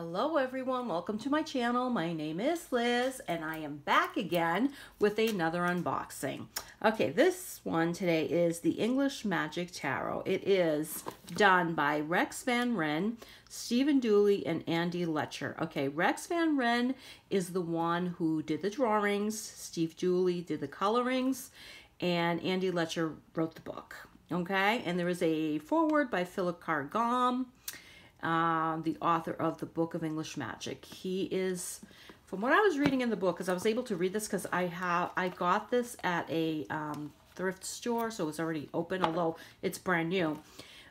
Hello everyone, welcome to my channel. My name is Liz and I am back again with another unboxing. Okay, this one today is the English Magic Tarot. It is done by Rex Van Ryn, Stephen Dooley, and Andy Letcher. Okay, Rex Van Ryn is the one who did the drawings, Steve Dooley did the colorings, and Andy Letcher wrote the book. Okay, and there is a foreword by Philip Carr-Gomm uh, the author of the Book of English Magic. He is, from what I was reading in the book, because I was able to read this because I have I got this at a um, thrift store, so it's already open, although it's brand new.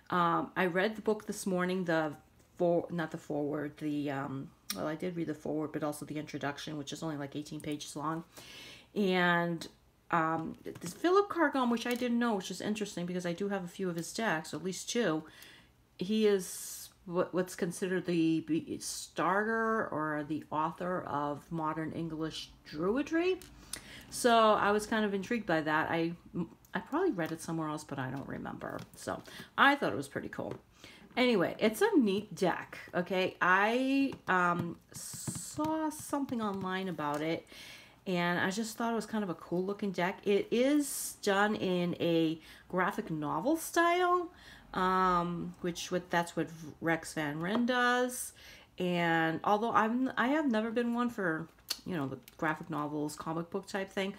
Um, I read the book this morning, the for not the forward, the um, well, I did read the forward, but also the introduction, which is only like 18 pages long, and um, this Philip Carr-Gomm, which I didn't know, which is interesting because I do have a few of his decks, or at least two. He is what, what's considered the starter or the author of modern English druidry. So I was kind of intrigued by that. I I probably read it somewhere else, but I don't remember. So I thought it was pretty cool. Anyway, it's a neat deck. Okay, I um, saw something online about it, and I just thought it was kind of a cool looking deck. It is done in a graphic novel style um, which what that's what Rex Van Ryn does. And although I'm I have never been one for you know the graphic novels, comic book type thing,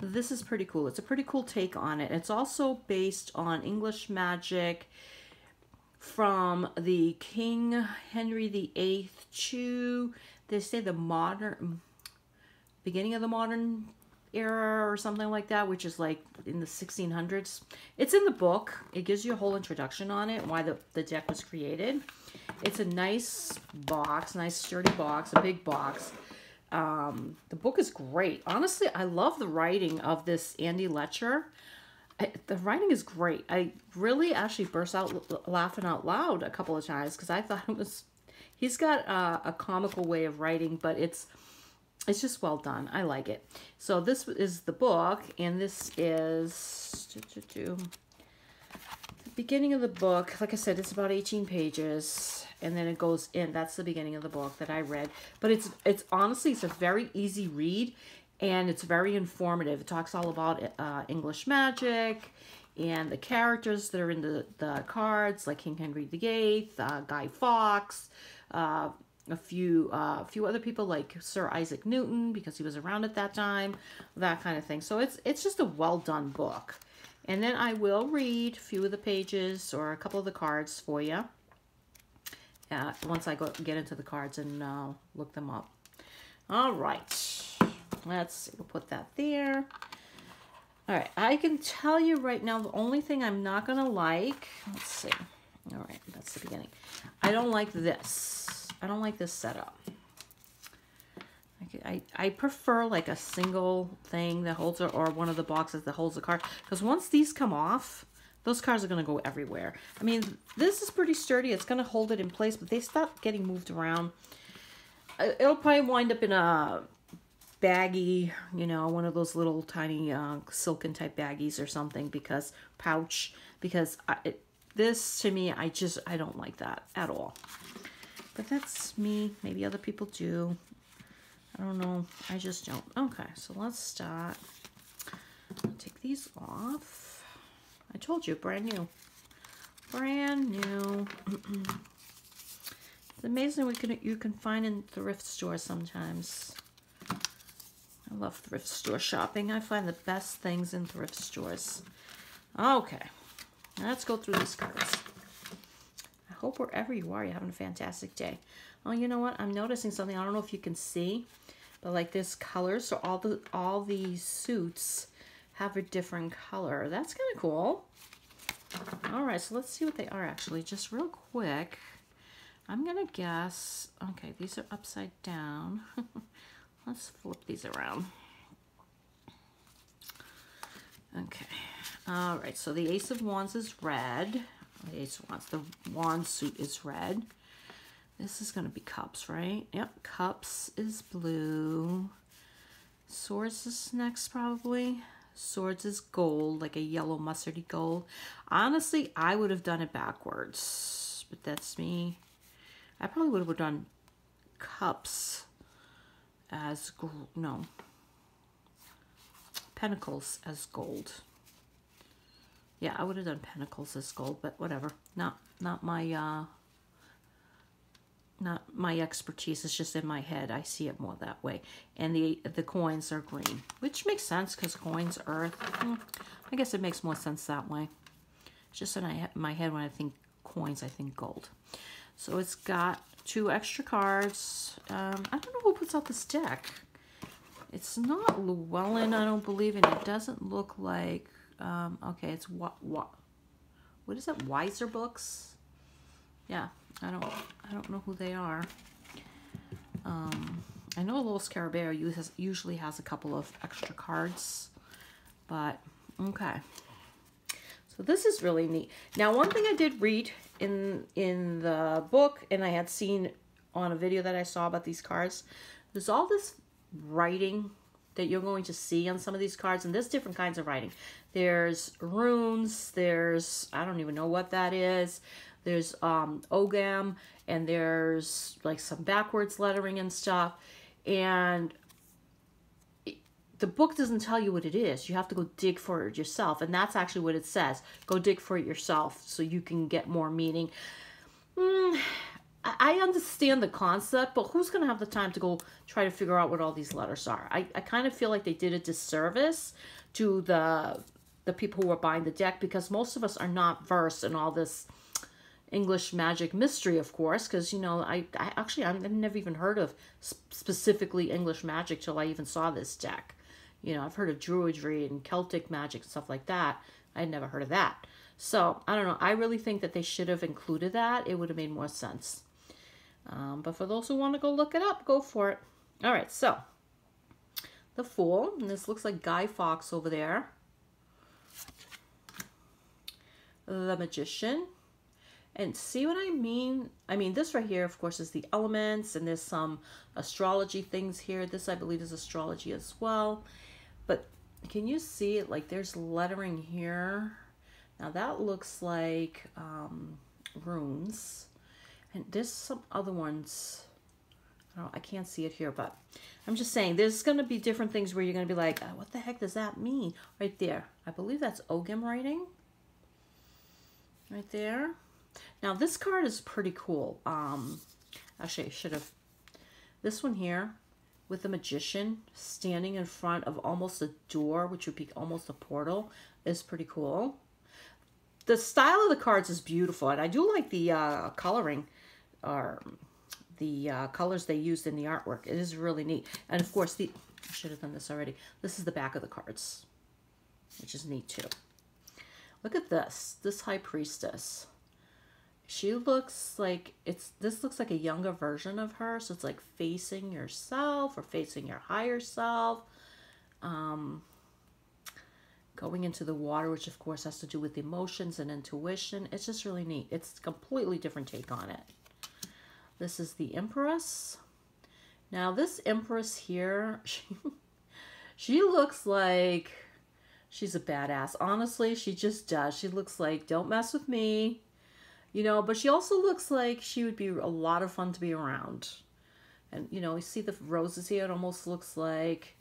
this is pretty cool. It's a pretty cool take on it. It's also based on English magic from the King Henry VIII to they say the modern beginning of the modern era or something like that, which is like in the 1600s. It's in the book. It gives you a whole introduction on it, why the, the deck was created. It's a nice box, nice sturdy box, a big box. Um, the book is great. Honestly, I love the writing of this Andy Letcher. I, the writing is great. I really actually burst out laughing out loud a couple of times because I thought it was... He's got uh, a comical way of writing, but it's it's just well done. I like it. So this is the book, and this is the beginning of the book. Like I said, it's about 18 pages, and then it goes in. That's the beginning of the book that I read. But it's it's honestly, it's a very easy read, and it's very informative. It talks all about uh, English magic and the characters that are in the, the cards, like King Henry VIII, uh, Guy Fawkes, uh, a few uh, a few other people like Sir Isaac Newton because he was around at that time, that kind of thing. So it's it's just a well done book. And then I will read a few of the pages or a couple of the cards for you. Uh, once I go get into the cards and uh, look them up. All right, let's. We'll put that there. All right, I can tell you right now the only thing I'm not gonna like. Let's see. All right, that's the beginning. I don't like this. I don't like this setup. I, I prefer like a single thing that holds it or one of the boxes that holds the card. Because once these come off, those cards are going to go everywhere. I mean, this is pretty sturdy. It's going to hold it in place, but they stop getting moved around. It'll probably wind up in a baggy, you know, one of those little tiny uh, silken type baggies or something because pouch, because I, it, this to me, I just, I don't like that at all. But that's me. Maybe other people do. I don't know. I just don't. Okay, so let's start. Take these off. I told you, brand new. Brand new. it's amazing we can you can find in thrift stores sometimes. I love thrift store shopping. I find the best things in thrift stores. Okay, let's go through these cards hope wherever you are, you're having a fantastic day. Oh, you know what? I'm noticing something. I don't know if you can see, but like this color. So all the all these suits have a different color. That's kind of cool. All right, so let's see what they are actually. Just real quick. I'm going to guess. Okay, these are upside down. let's flip these around. Okay. All right, so the Ace of Wands is red. Ace wants the wand suit is red. This is going to be cups, right? Yep, cups is blue. Swords is next, probably. Swords is gold, like a yellow mustardy gold. Honestly, I would have done it backwards, but that's me. I probably would have done cups as no pentacles as gold. Yeah, I would have done pentacles as gold, but whatever. Not not my uh not my expertise. It's just in my head. I see it more that way. And the the coins are green, which makes sense because coins, earth. Hmm, I guess it makes more sense that way. It's just in my head when I think coins, I think gold. So it's got two extra cards. Um, I don't know who puts out this deck. It's not Llewellyn, I don't believe, and it doesn't look like. Um, okay, it's what what what is it? Weiser Books. Yeah, I don't I don't know who they are. Um, I know Lo Scarabeo uses, usually has a couple of extra cards, but okay. So this is really neat. Now, one thing I did read in in the book, and I had seen on a video that I saw about these cards, there's all this writing that you're going to see on some of these cards, and there's different kinds of writing. There's runes, there's, I don't even know what that is. There's um, Ogam. and there's like some backwards lettering and stuff. And the book doesn't tell you what it is. You have to go dig for it yourself. And that's actually what it says. Go dig for it yourself so you can get more meaning. Mm, I understand the concept, but who's going to have the time to go try to figure out what all these letters are? I, I kind of feel like they did a disservice to the the people who are buying the deck because most of us are not versed in all this English magic mystery, of course, because, you know, I, I actually, I've never even heard of specifically English magic till I even saw this deck. You know, I've heard of Druidry and Celtic magic and stuff like that. I'd never heard of that. So, I don't know. I really think that they should have included that. It would have made more sense. Um, but for those who want to go look it up, go for it. All right, so the Fool, and this looks like Guy Fawkes over there. The Magician. And see what I mean? I mean, this right here, of course, is the elements, and there's some astrology things here. This, I believe, is astrology as well. But can you see it? Like, there's lettering here. Now, that looks like um, runes. And there's some other ones. I, I can't see it here, but I'm just saying there's going to be different things where you're going to be like, oh, what the heck does that mean? Right there. I believe that's Ogham writing. Right there. Now this card is pretty cool. Um, actually, I should have. This one here with the magician standing in front of almost a door, which would be almost a portal, is pretty cool. The style of the cards is beautiful, and I do like the uh, coloring or the uh, colors they used in the artwork. It is really neat. And of course, the I should have done this already. This is the back of the cards, which is neat too. Look at this, this High Priestess. She looks like, it's this looks like a younger version of her. So it's like facing yourself or facing your higher self. Um, going into the water, which of course has to do with emotions and intuition. It's just really neat. It's a completely different take on it. This is the Empress. Now this Empress here, she, she looks like she's a badass. Honestly, she just does. She looks like, don't mess with me. You know, but she also looks like she would be a lot of fun to be around. And, you know, you see the roses here. It almost looks like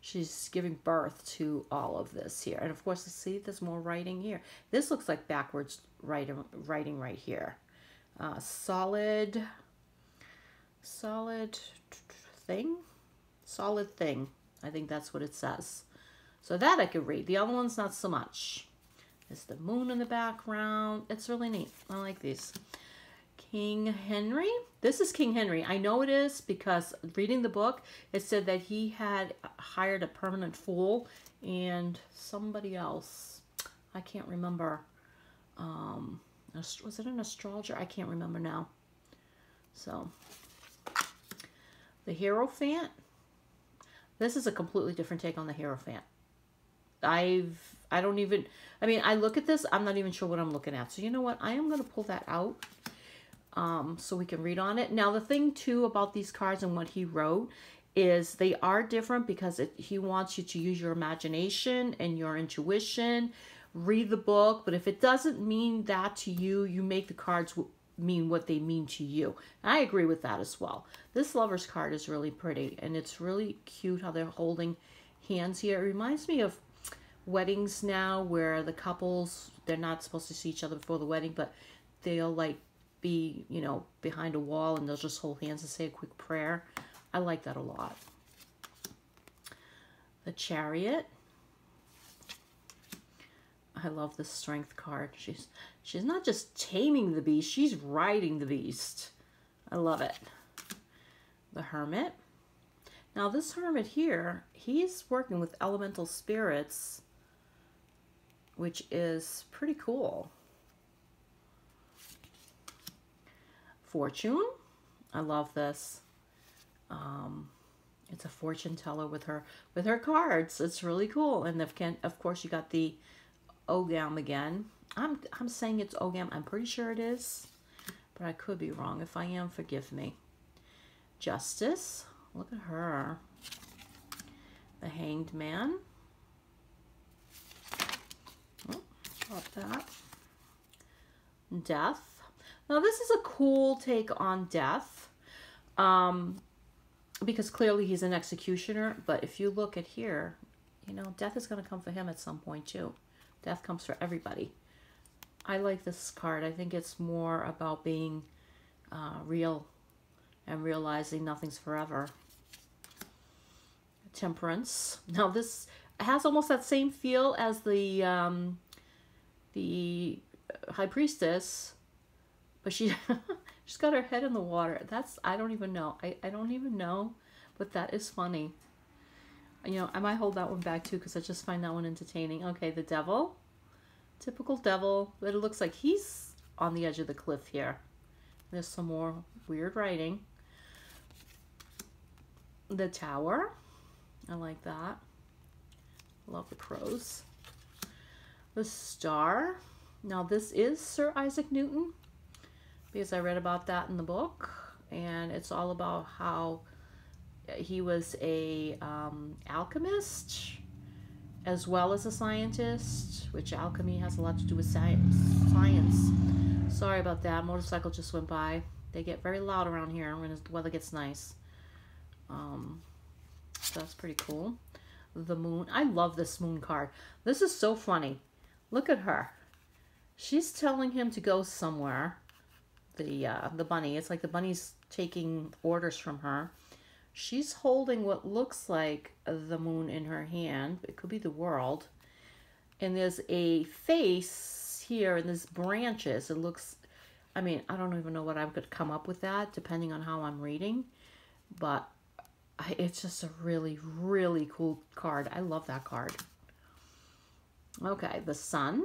she's giving birth to all of this here. And, of course, see, there's more writing here. This looks like backwards writing, writing right here. Uh, solid solid thing? Solid thing. I think that's what it says. So that I could read. The other one's not so much. There's the moon in the background. It's really neat. I like these. King Henry? This is King Henry. I know it is because reading the book it said that he had hired a permanent fool and somebody else. I can't remember. Um was it an astrologer? I can't remember now. So the Hierophant. This is a completely different take on the Hierophant. I've, I don't even, I mean, I look at this, I'm not even sure what I'm looking at. So you know what? I am going to pull that out um, so we can read on it. Now, the thing too about these cards and what he wrote is they are different because it, he wants you to use your imagination and your intuition, read the book. But if it doesn't mean that to you, you make the cards mean what they mean to you. I agree with that as well. This lover's card is really pretty and it's really cute how they're holding hands here. It reminds me of weddings now where the couples, they're not supposed to see each other before the wedding, but they'll like be, you know, behind a wall and they'll just hold hands and say a quick prayer. I like that a lot. The chariot. I love the strength card. She's she's not just taming the beast, she's riding the beast. I love it. The hermit. Now this hermit here, he's working with elemental spirits, which is pretty cool. Fortune. I love this. Um, it's a fortune teller with her with her cards. It's really cool. And of, of course you got the Ogham again. I'm, I'm saying it's OGAM. I'm pretty sure it is, but I could be wrong. If I am, forgive me. Justice. Look at her. The Hanged Man. Oh, that. Death. Now this is a cool take on death. Um, because clearly he's an executioner, but if you look at here, you know, death is going to come for him at some point too. Death comes for everybody. I like this card. I think it's more about being uh, real and realizing nothing's forever. Temperance. Now this has almost that same feel as the um, the High Priestess, but she she's got her head in the water. That's I don't even know. I, I don't even know, but that is funny you know, I might hold that one back too because I just find that one entertaining. Okay, the devil. Typical devil, but it looks like he's on the edge of the cliff here. There's some more weird writing. The tower. I like that. Love the crows. The star. Now this is Sir Isaac Newton because I read about that in the book and it's all about how he was a um, alchemist as well as a scientist, which alchemy has a lot to do with science. Science. Sorry about that. Motorcycle just went by. They get very loud around here when the weather gets nice. Um, so that's pretty cool. The moon. I love this moon card. This is so funny. Look at her. She's telling him to go somewhere. The uh, the bunny. It's like the bunny's taking orders from her. She's holding what looks like the moon in her hand. It could be the world. And there's a face here and there's branches. It looks, I mean, I don't even know what I could come up with that depending on how I'm reading. But it's just a really, really cool card. I love that card. Okay, the sun.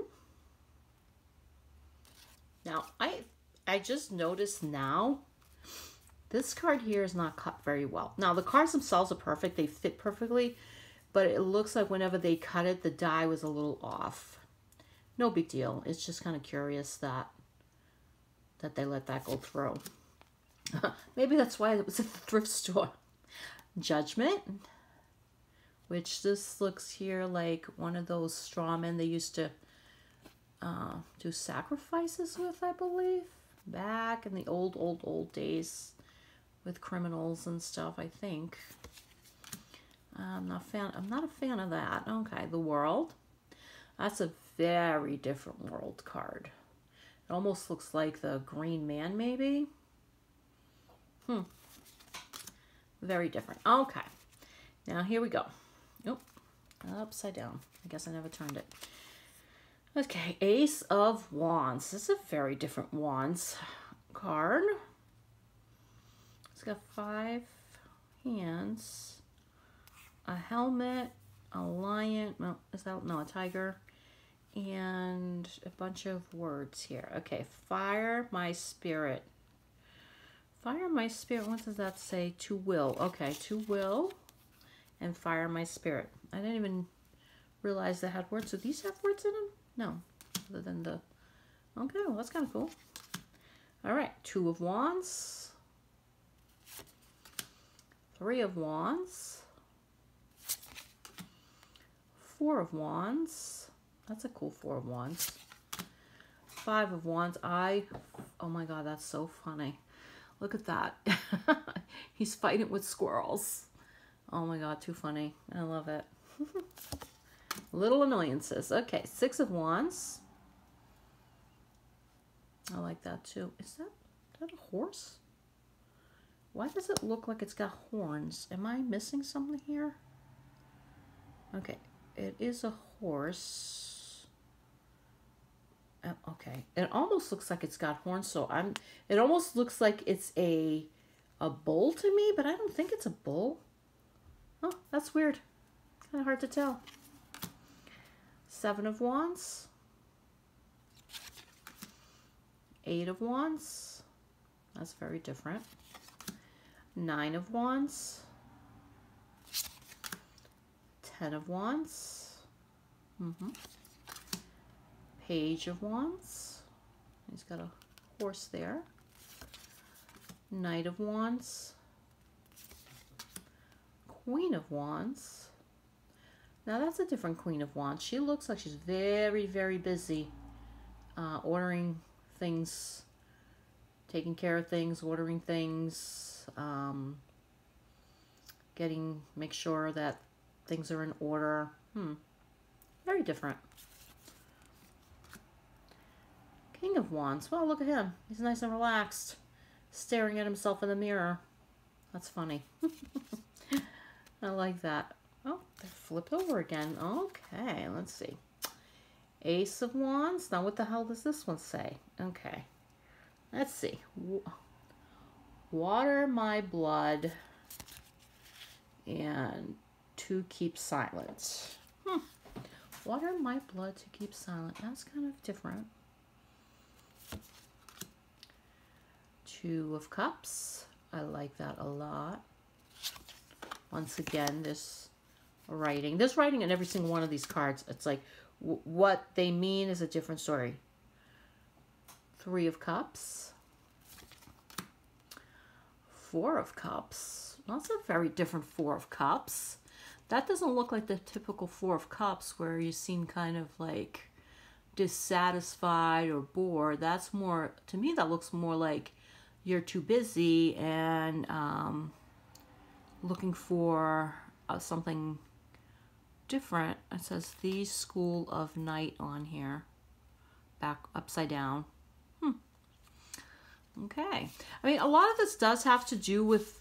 Now, I I just noticed now this card here is not cut very well. Now, the cards themselves are perfect. They fit perfectly, but it looks like whenever they cut it, the die was a little off. No big deal. It's just kind of curious that that they let that go through. Maybe that's why it was at the thrift store. Judgment, which this looks here like one of those straw men they used to uh, do sacrifices with, I believe, back in the old, old, old days with criminals and stuff, I think. I'm not fan I'm not a fan of that. Okay, the world. That's a very different world card. It almost looks like the green man, maybe. Hmm. Very different. Okay. Now here we go. Nope. Upside down. I guess I never turned it. Okay, Ace of Wands. This is a very different Wands card. It's got five hands, a helmet, a lion, no, is that, no, a tiger, and a bunch of words here. Okay, fire my spirit. Fire my spirit, what does that say? To will. Okay, to will and fire my spirit. I didn't even realize they had words. Do these have words in them? No, other than the... Okay, well, that's kind of cool. All right, two of wands. Three of Wands. Four of Wands. That's a cool Four of Wands. Five of Wands. I Oh my God, that's so funny. Look at that. He's fighting with squirrels. Oh my God, too funny. I love it. Little annoyances. Okay, Six of Wands. I like that too. Is that, is that a horse? Why does it look like it's got horns? Am I missing something here? Okay, it is a horse. Uh, okay, it almost looks like it's got horns, so I'm. It almost looks like it's a a bull to me, but I don't think it's a bull. Oh, that's weird. Kind of hard to tell. Seven of Wands. Eight of Wands. That's very different. Nine of Wands. Ten of Wands. Mm -hmm. Page of Wands. He's got a horse there. Knight of Wands. Queen of Wands. Now that's a different Queen of Wands. She looks like she's very, very busy uh, ordering things, taking care of things, ordering things, um, getting, make sure that things are in order. Hmm. Very different. King of Wands. Well, look at him. He's nice and relaxed, staring at himself in the mirror. That's funny. I like that. Oh, they flipped over again. Okay, let's see. Ace of Wands. Now, what the hell does this one say? Okay. Let's see. Water my blood and to keep silent. Hmm. Water my blood to keep silent. That's kind of different. Two of Cups. I like that a lot. Once again, this writing. This writing in every single one of these cards. It's like what they mean is a different story. Three of Cups. Four of Cups. That's a very different Four of Cups. That doesn't look like the typical Four of Cups where you seem kind of like dissatisfied or bored. That's more, to me, that looks more like you're too busy and um, looking for uh, something different. It says the School of Night on here, back upside down. Hmm. Okay. I mean, a lot of this does have to do with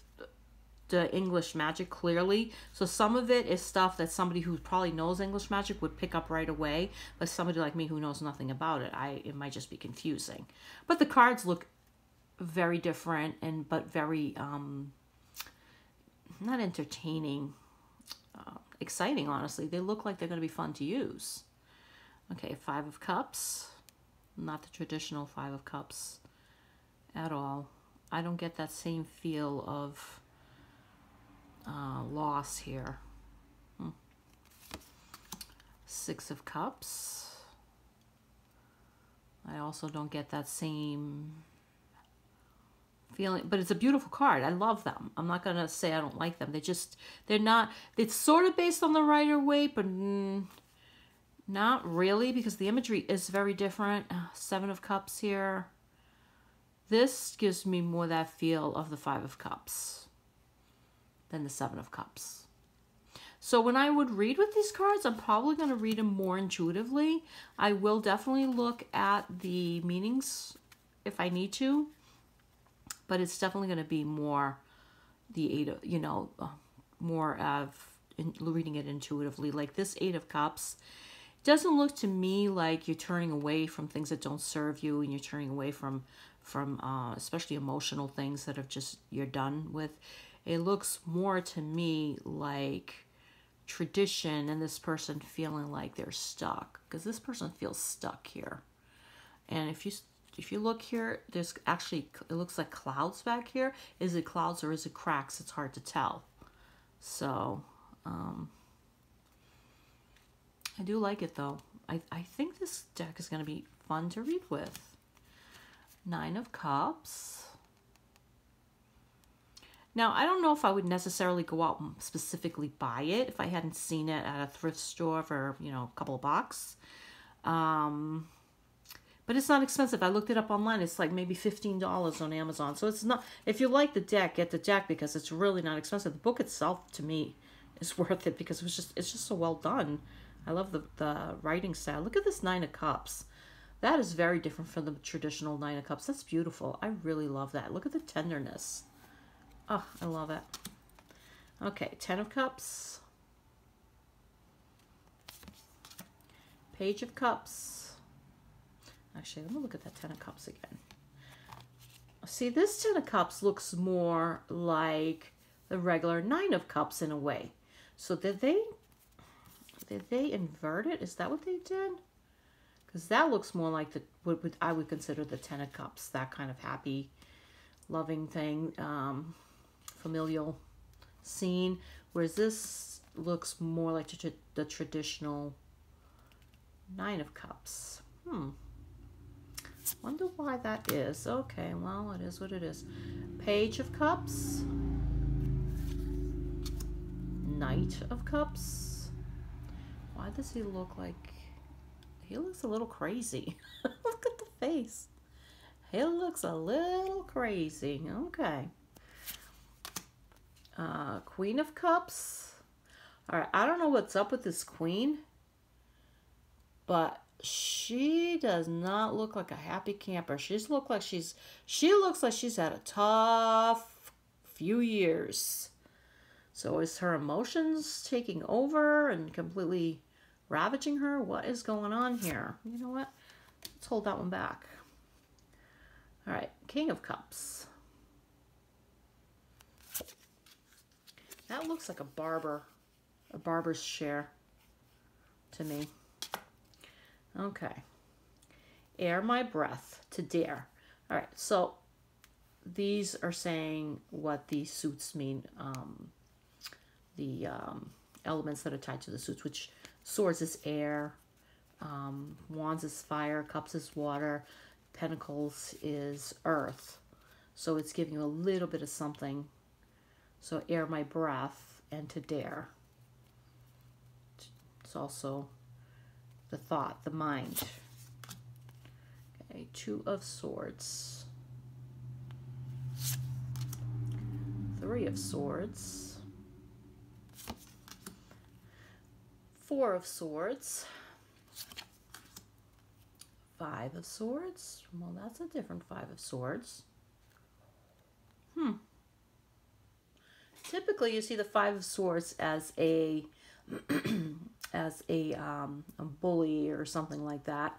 the English magic clearly. So some of it is stuff that somebody who probably knows English magic would pick up right away, but somebody like me who knows nothing about it, I it might just be confusing. But the cards look very different and but very um not entertaining exciting, honestly. They look like they're going to be fun to use. Okay, Five of Cups. Not the traditional Five of Cups at all. I don't get that same feel of uh, loss here. Hmm. Six of Cups. I also don't get that same feeling but it's a beautiful card i love them i'm not gonna say i don't like them they just they're not it's sort of based on the rider waite but mm, not really because the imagery is very different seven of cups here this gives me more that feel of the five of cups than the seven of cups so when I would read with these cards, I'm probably going to read them more intuitively. I will definitely look at the meanings if I need to but it's definitely going to be more the eight of, you know, uh, more of in, reading it intuitively. Like this eight of cups doesn't look to me like you're turning away from things that don't serve you and you're turning away from from uh, especially emotional things that have just you're done with. It looks more to me like tradition and this person feeling like they're stuck because this person feels stuck here. And if you if you look here, there's actually, it looks like clouds back here. Is it clouds or is it cracks? It's hard to tell. So, um, I do like it though. I, I think this deck is going to be fun to read with. Nine of Cups. Now, I don't know if I would necessarily go out and specifically buy it if I hadn't seen it at a thrift store for, you know, a couple of bucks. Um, but it's not expensive. I looked it up online. It's like maybe $15 on Amazon. So it's not, if you like the deck, get the deck because it's really not expensive. The book itself, to me, is worth it because it was just, it's just so well done. I love the, the writing style. Look at this Nine of Cups. That is very different from the traditional Nine of Cups. That's beautiful. I really love that. Look at the tenderness. Oh, I love it. Okay, Ten of Cups. Page of Cups. Actually, let me look at that Ten of Cups again. See, this Ten of Cups looks more like the regular Nine of Cups in a way. So did they, did they invert it? Is that what they did? Because that looks more like the what I would consider the Ten of Cups, that kind of happy, loving thing, um, familial scene. Whereas this looks more like the traditional Nine of Cups. Hmm. Wonder why that is. Okay, well, it is what it is. Page of Cups. Knight of Cups. Why does he look like... He looks a little crazy. look at the face. He looks a little crazy. Okay. Uh, Queen of Cups. All right, I don't know what's up with this queen. But she does not look like a happy camper. She's look like she's she looks like she's had a tough few years. So is her emotions taking over and completely ravaging her? What is going on here? You know what? Let's hold that one back. All right, King of Cups. That looks like a barber, a barber's chair to me. Okay. Air my breath to dare. All right, so these are saying what the suits mean, um, the um, elements that are tied to the suits, which swords is air, um, wands is fire, cups is water, pentacles is earth. So it's giving you a little bit of something. So air my breath and to dare. It's also the thought, the mind. Okay, two of swords. Three of swords. Four of swords. Five of swords. Well, that's a different five of swords. Hmm. Typically, you see the five of swords as a as a, um, a bully or something like that.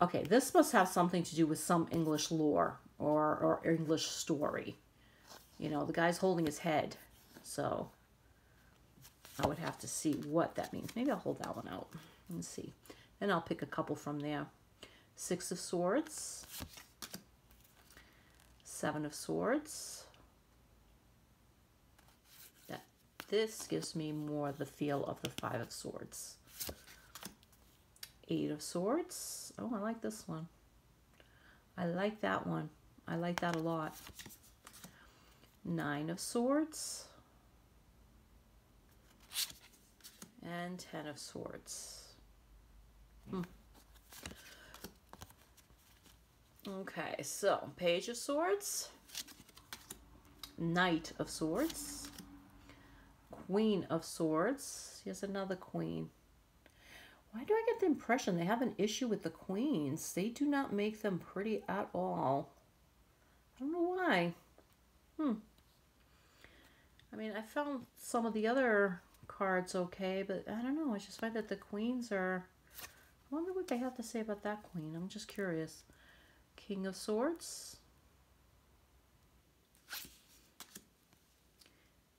Okay, this must have something to do with some English lore or, or English story. You know, the guy's holding his head. So I would have to see what that means. Maybe I'll hold that one out and see. And I'll pick a couple from there. Six of Swords. Seven of Swords. This gives me more the feel of the Five of Swords. Eight of Swords. Oh, I like this one. I like that one. I like that a lot. Nine of Swords. And Ten of Swords. Hmm. Okay, so Page of Swords. Knight of Swords. Queen of Swords. Here's another queen. Why do I get the impression they have an issue with the queens? They do not make them pretty at all. I don't know why. Hmm. I mean, I found some of the other cards okay, but I don't know. I just find that the queens are... I wonder what they have to say about that queen. I'm just curious. King of Swords.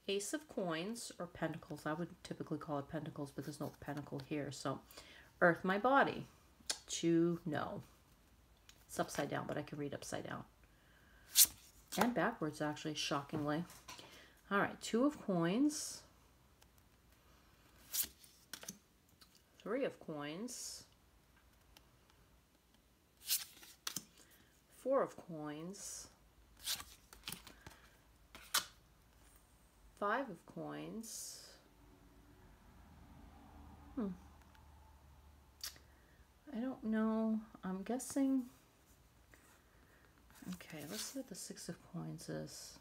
Ace of Coins, or Pentacles. I would typically call it Pentacles, but there's no Pentacle here. So, Earth My Body. To no. It's upside down, but I can read upside down. And backwards, actually, shockingly. All right, Two of Coins. Three of Coins. Four of Coins. Five of coins. Hmm. I don't know. I'm guessing. Okay, let's see what the Six of Coins is.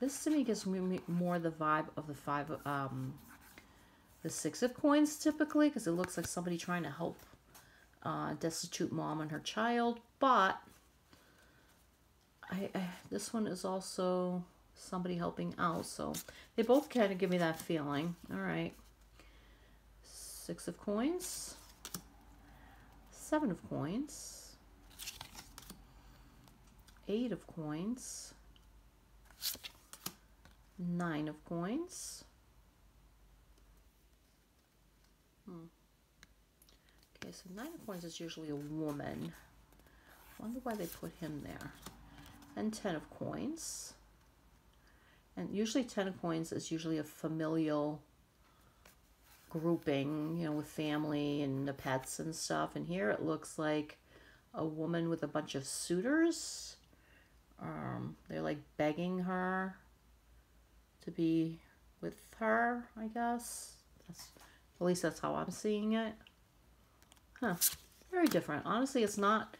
This to me gives me more the vibe of the five, um, the Six of Coins typically, because it looks like somebody trying to help uh, destitute mom and her child. But I, I, this one is also somebody helping out, so they both kind of give me that feeling. All right, Six of Coins, Seven of Coins, Eight of Coins nine of coins. Hmm. Okay, so nine of coins is usually a woman. wonder why they put him there. And ten of coins. And usually ten of coins is usually a familial grouping, you know, with family and the pets and stuff. And here it looks like a woman with a bunch of suitors. Um, they're like begging her to be with her, I guess. That's, at least that's how I'm seeing it. Huh. Very different. Honestly, it's not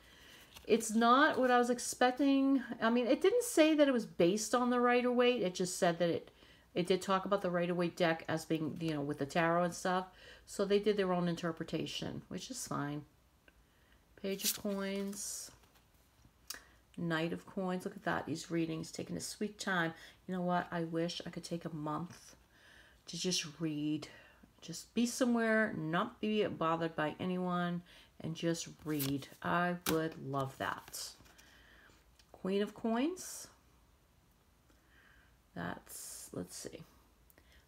it's not what I was expecting. I mean, it didn't say that it was based on the Rider Waite. It just said that it it did talk about the Rider Waite deck as being, you know, with the tarot and stuff. So they did their own interpretation, which is fine. Page of Coins. Knight of Coins. Look at that. These readings taking a sweet time. You know what? I wish I could take a month to just read. Just be somewhere, not be bothered by anyone, and just read. I would love that. Queen of Coins. That's, let's see.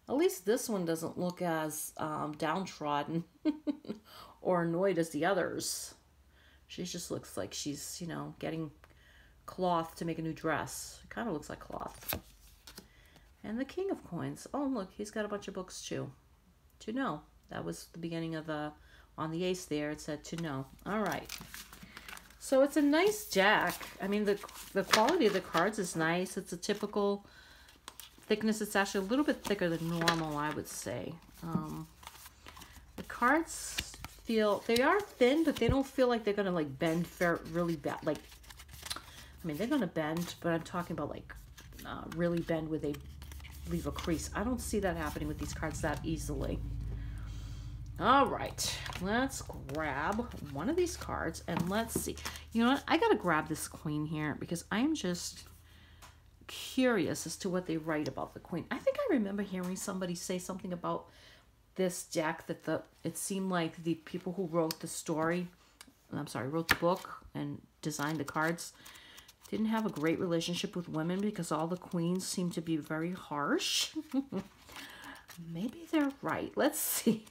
At least this one doesn't look as um, downtrodden or annoyed as the others. She just looks like she's, you know, getting cloth to make a new dress. It kind of looks like cloth. And the King of Coins. Oh, look, he's got a bunch of books too. To know. That was the beginning of the, on the ace there, it said to know. All right. So it's a nice jack. I mean, the, the quality of the cards is nice. It's a typical thickness. It's actually a little bit thicker than normal, I would say. Um, the cards feel, they are thin, but they don't feel like they're going to like bend fair, really bad, like I mean, they're going to bend, but I'm talking about like uh, really bend where they leave a crease. I don't see that happening with these cards that easily. All right, let's grab one of these cards and let's see. You know what? I got to grab this queen here because I'm just curious as to what they write about the queen. I think I remember hearing somebody say something about this deck that the it seemed like the people who wrote the story, I'm sorry, wrote the book and designed the cards didn't have a great relationship with women because all the queens seem to be very harsh. Maybe they're right. Let's see.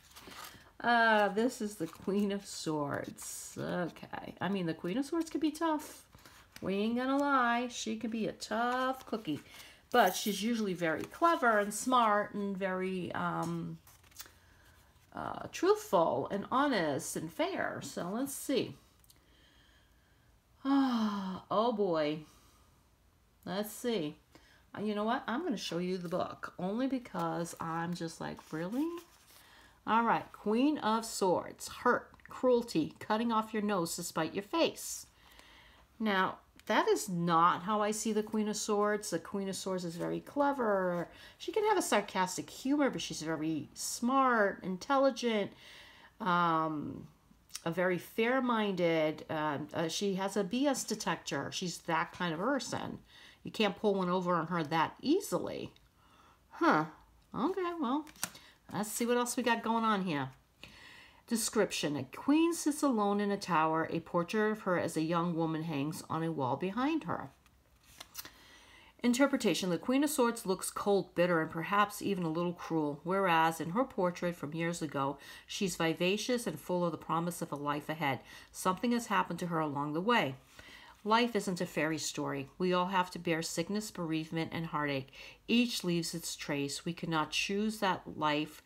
uh, this is the Queen of Swords. Okay. I mean, the Queen of Swords could be tough. We ain't gonna lie. She can be a tough cookie. But she's usually very clever and smart and very um, uh, truthful and honest and fair. So let's see. oh boy. Let's see. You know what? I'm going to show you the book only because I'm just like, really? All right. Queen of Swords. Hurt, cruelty, cutting off your nose to spite your face. Now, that is not how I see the Queen of Swords. The Queen of Swords is very clever. She can have a sarcastic humor, but she's very smart, intelligent, um, a very fair-minded. Uh, uh, she has a BS detector. She's that kind of person. You can't pull one over on her that easily. Huh. Okay, well, let's see what else we got going on here. Description. A queen sits alone in a tower. A portrait of her as a young woman hangs on a wall behind her. Interpretation The Queen of Swords looks cold, bitter, and perhaps even a little cruel, whereas in her portrait from years ago, she's vivacious and full of the promise of a life ahead. Something has happened to her along the way. Life isn't a fairy story. We all have to bear sickness, bereavement, and heartache. Each leaves its trace. We cannot choose that life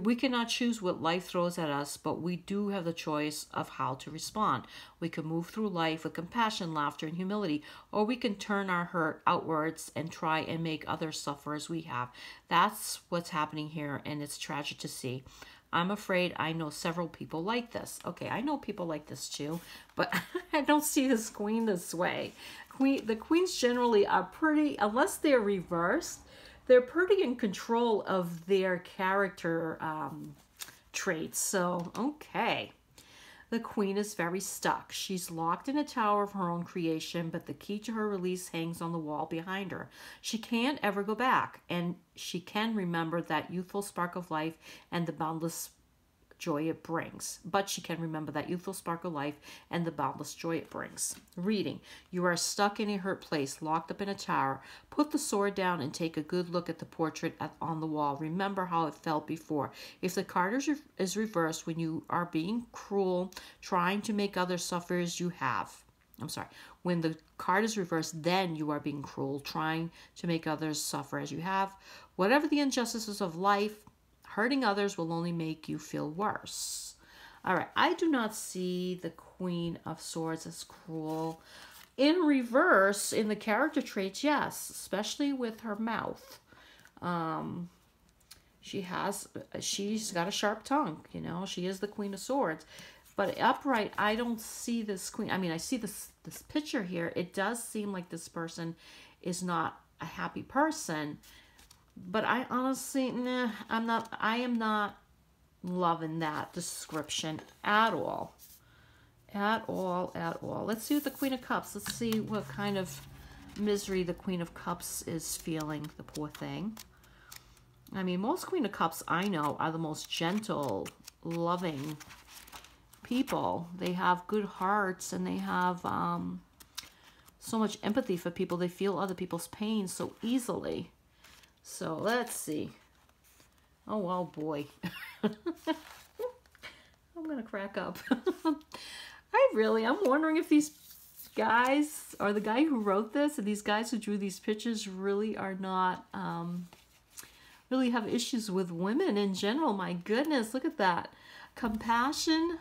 we cannot choose what life throws at us, but we do have the choice of how to respond. We can move through life with compassion, laughter, and humility, or we can turn our hurt outwards and try and make others suffer as we have. That's what's happening here, and it's tragic to see. I'm afraid I know several people like this. Okay, I know people like this too, but I don't see this queen this way. Queen, the queens generally are pretty, unless they're reversed, they're pretty in control of their character um, traits. So, okay. The queen is very stuck. She's locked in a tower of her own creation, but the key to her release hangs on the wall behind her. She can't ever go back, and she can remember that youthful spark of life and the boundless joy it brings. But she can remember that youthful spark of life and the boundless joy it brings. Reading. You are stuck in a hurt place, locked up in a tower. Put the sword down and take a good look at the portrait at, on the wall. Remember how it felt before. If the card is, re is reversed when you are being cruel, trying to make others suffer as you have. I'm sorry. When the card is reversed, then you are being cruel, trying to make others suffer as you have. Whatever the injustices of life, Hurting others will only make you feel worse. All right, I do not see the Queen of Swords as cruel. In reverse, in the character traits, yes, especially with her mouth. Um, she has, she's got a sharp tongue, you know, she is the Queen of Swords. But upright, I don't see this queen. I mean, I see this this picture here. It does seem like this person is not a happy person but I honestly, nah, I'm not, I am not loving that description at all. At all, at all. Let's see what the Queen of Cups, let's see what kind of misery the Queen of Cups is feeling, the poor thing. I mean, most Queen of Cups I know are the most gentle, loving people. They have good hearts and they have um, so much empathy for people. They feel other people's pain so easily. So let's see. Oh, well, boy. I'm going to crack up. I really, I'm wondering if these guys, or the guy who wrote this, and these guys who drew these pictures really are not, um, really have issues with women in general. My goodness, look at that. Compassion,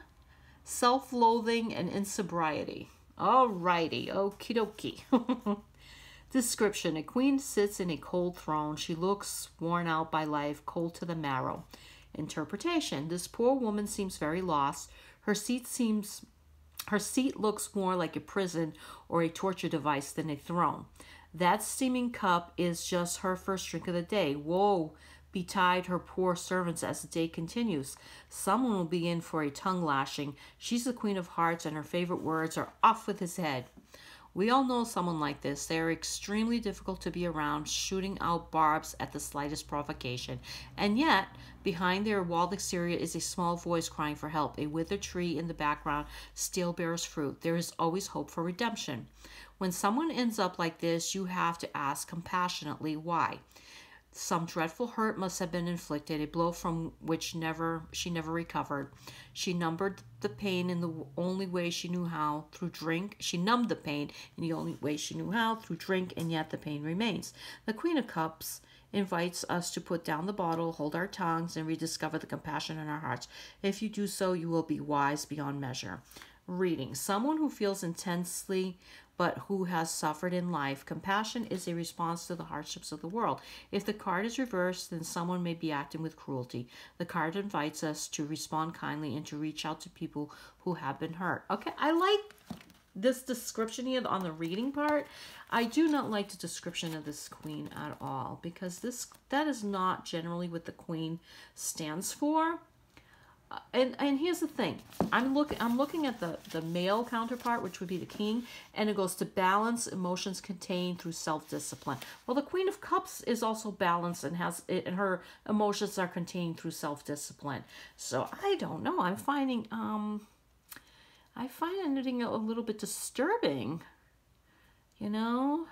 self-loathing, and insobriety. Alrighty, okie dokie. Description A queen sits in a cold throne. She looks worn out by life, cold to the marrow. Interpretation This poor woman seems very lost. Her seat seems her seat looks more like a prison or a torture device than a throne. That steaming cup is just her first drink of the day. Woe betide her poor servants as the day continues. Someone will be in for a tongue lashing. She's the queen of hearts, and her favorite words are off with his head. We all know someone like this. They are extremely difficult to be around, shooting out barbs at the slightest provocation. And yet, behind their walled exterior is a small voice crying for help. A withered tree in the background still bears fruit. There is always hope for redemption. When someone ends up like this, you have to ask compassionately why. Some dreadful hurt must have been inflicted, a blow from which never she never recovered. She numbed the pain in the only way she knew how, through drink. She numbed the pain in the only way she knew how, through drink, and yet the pain remains. The Queen of Cups invites us to put down the bottle, hold our tongues, and rediscover the compassion in our hearts. If you do so, you will be wise beyond measure. Reading. Someone who feels intensely but who has suffered in life. Compassion is a response to the hardships of the world. If the card is reversed, then someone may be acting with cruelty. The card invites us to respond kindly and to reach out to people who have been hurt. Okay, I like this description here on the reading part. I do not like the description of this queen at all because this that is not generally what the queen stands for and and here's the thing. I'm looking i'm looking at the the male counterpart which would be the king and it goes to balance emotions contained through self-discipline. Well the queen of cups is also balanced and has it and her emotions are contained through self-discipline. So i don't know. I'm finding um i find it a little bit disturbing you know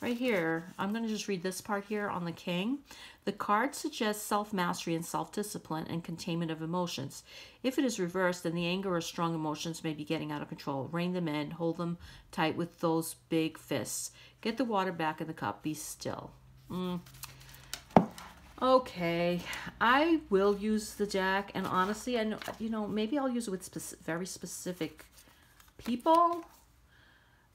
right here, I'm going to just read this part here on the king. The card suggests self-mastery and self-discipline and containment of emotions. If it is reversed, then the anger or strong emotions may be getting out of control. Rein them in, hold them tight with those big fists. Get the water back in the cup, be still. Mm. Okay, I will use the jack, and honestly, I know, you know, maybe I'll use it with very specific people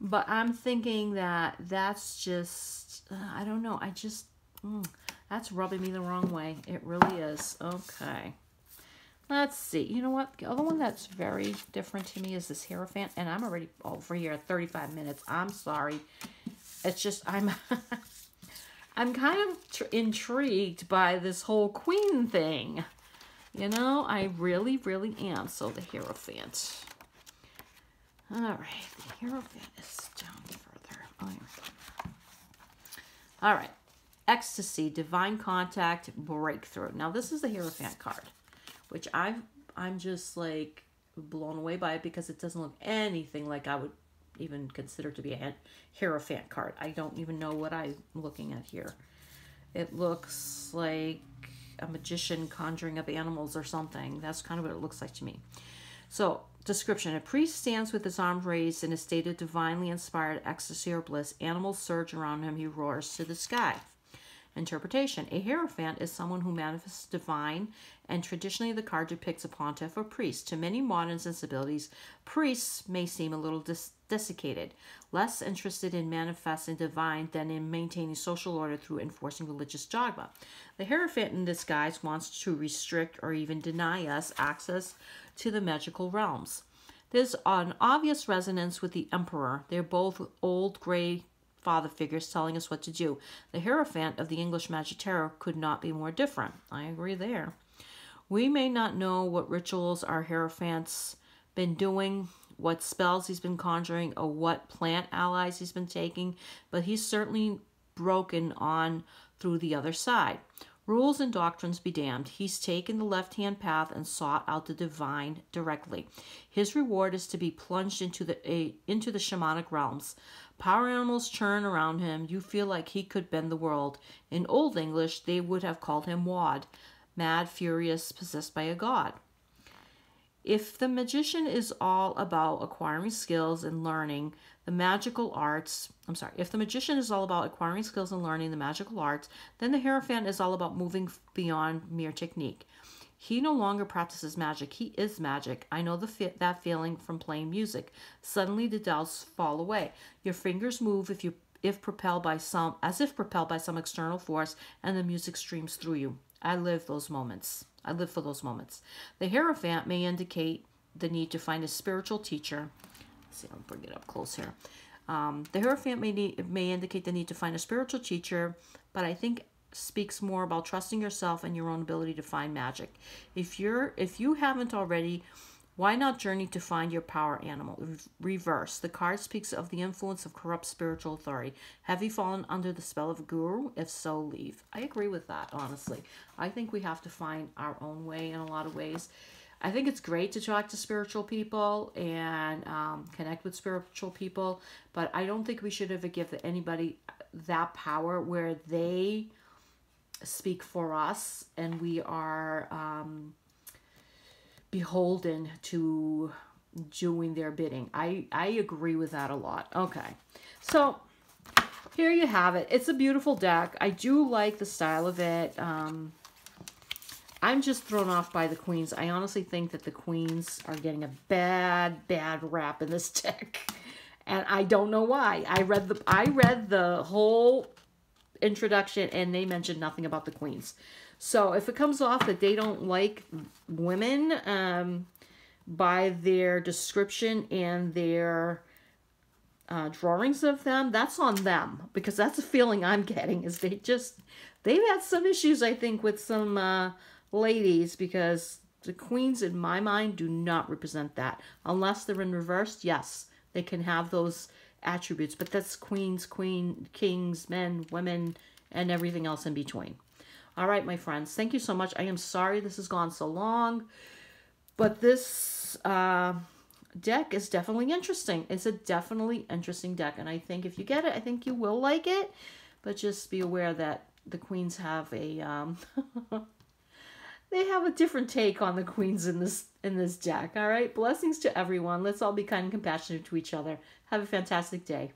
but I'm thinking that that's just, uh, I don't know. I just, mm, that's rubbing me the wrong way. It really is. Okay. Let's see. You know what? The other one that's very different to me is this Hierophant. And I'm already over here at 35 minutes. I'm sorry. It's just, I'm... I'm kind of intrigued by this whole queen thing. You know, I really, really am. So the Hierophant. All right, the Hierophant is down further. Oh, All right. All right. Ecstasy, Divine Contact, Breakthrough. Now, this is the Hierophant card, which i I'm just like blown away by it because it doesn't look anything like I would even consider to be a Hierophant card. I don't even know what I'm looking at here. It looks like a magician conjuring up animals or something. That's kind of what it looks like to me. So, description. A priest stands with his arms raised in a state of divinely inspired ecstasy or bliss. Animals surge around him. He roars to the sky. Interpretation. A Hierophant is someone who manifests divine, and traditionally the card depicts a pontiff or priest. To many modern sensibilities, priests may seem a little dis- desiccated, less interested in manifesting divine than in maintaining social order through enforcing religious dogma. The Hierophant in disguise wants to restrict or even deny us access to the magical realms. There's an obvious resonance with the Emperor. They're both old gray father figures telling us what to do. The Hierophant of the English Magic Tarot could not be more different. I agree there. We may not know what rituals our Hierophant's been doing, what spells he's been conjuring, or what plant allies he's been taking, but he's certainly broken on through the other side. Rules and doctrines be damned. He's taken the left hand path and sought out the divine directly. His reward is to be plunged into the a, into the shamanic realms. Power animals churn around him. You feel like he could bend the world. In Old English, they would have called him Wad, mad, furious, possessed by a god. If the magician is all about acquiring skills and learning the magical arts, I'm sorry, if the magician is all about acquiring skills and learning the magical arts, then the Hierophant is all about moving beyond mere technique. He no longer practices magic, he is magic. I know the that feeling from playing music. Suddenly the doubts fall away. Your fingers move if you if propelled by some as if propelled by some external force and the music streams through you. I live those moments. I live for those moments. The Hierophant may indicate the need to find a spiritual teacher. Let's see, I'll bring it up close here. Um, the Hierophant may, need, may indicate the need to find a spiritual teacher, but I think speaks more about trusting yourself and your own ability to find magic. If you're if you haven't already, why not journey to find your power animal? Reverse. The card speaks of the influence of corrupt spiritual authority. Have you fallen under the spell of guru? If so, leave. I agree with that, honestly. I think we have to find our own way in a lot of ways. I think it's great to talk to spiritual people and um, connect with spiritual people, but I don't think we should ever give anybody that power where they speak for us and we are um, beholden to doing their bidding. I, I agree with that a lot. Okay, so here you have it. It's a beautiful deck. I do like the style of it. Um, I'm just thrown off by the queens. I honestly think that the queens are getting a bad, bad rap in this deck. And I don't know why. I read the I read the whole introduction and they mentioned nothing about the queens. So if it comes off that they don't like women um, by their description and their uh, drawings of them, that's on them because that's a feeling I'm getting is they just, they've had some issues, I think, with some uh, ladies because the queens in my mind do not represent that. Unless they're in reverse, yes, they can have those attributes, but that's queens, queen, kings, men, women, and everything else in between. All right, my friends, thank you so much. I am sorry this has gone so long, but this uh, deck is definitely interesting. It's a definitely interesting deck, and I think if you get it, I think you will like it, but just be aware that the queens have a um, they have a different take on the queens in this in this deck. All right, blessings to everyone. Let's all be kind and compassionate to each other. Have a fantastic day.